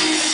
All